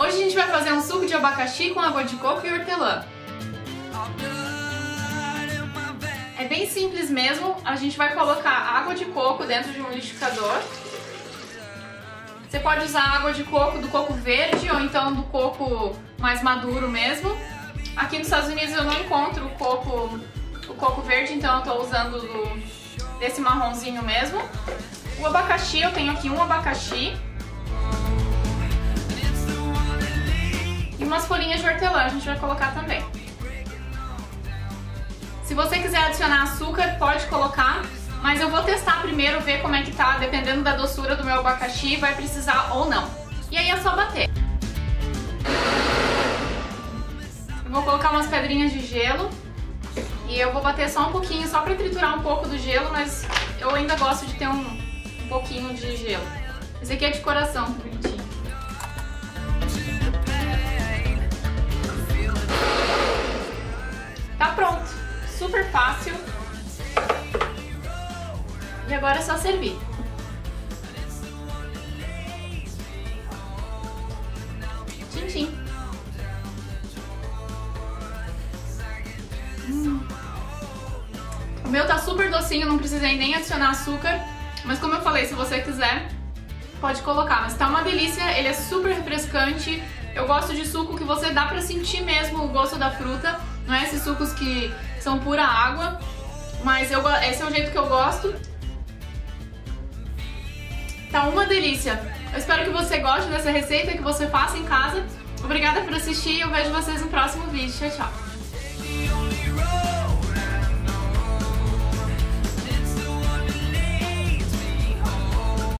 Hoje a gente vai fazer um suco de abacaxi com água de coco e hortelã. É bem simples mesmo, a gente vai colocar água de coco dentro de um liquidificador. Você pode usar água de coco do coco verde ou então do coco mais maduro mesmo. Aqui nos Estados Unidos eu não encontro o coco, o coco verde, então eu tô usando do, desse marronzinho mesmo. O abacaxi, eu tenho aqui um abacaxi. Folhinhas de hortelã, a gente vai colocar também. Se você quiser adicionar açúcar, pode colocar, mas eu vou testar primeiro, ver como é que tá, dependendo da doçura do meu abacaxi, vai precisar ou não. E aí é só bater. Eu vou colocar umas pedrinhas de gelo e eu vou bater só um pouquinho, só pra triturar um pouco do gelo, mas eu ainda gosto de ter um, um pouquinho de gelo. Esse aqui é de coração. Tá super fácil. E agora é só servir. Tchim, tchim. Hum. O meu tá super docinho, não precisei nem adicionar açúcar. Mas como eu falei, se você quiser, pode colocar. Mas tá uma delícia, ele é super refrescante. Eu gosto de suco que você dá pra sentir mesmo o gosto da fruta. Não é esses sucos que são pura água, mas eu, esse é o jeito que eu gosto. Tá uma delícia. Eu espero que você goste dessa receita, que você faça em casa. Obrigada por assistir e eu vejo vocês no próximo vídeo. Tchau, tchau.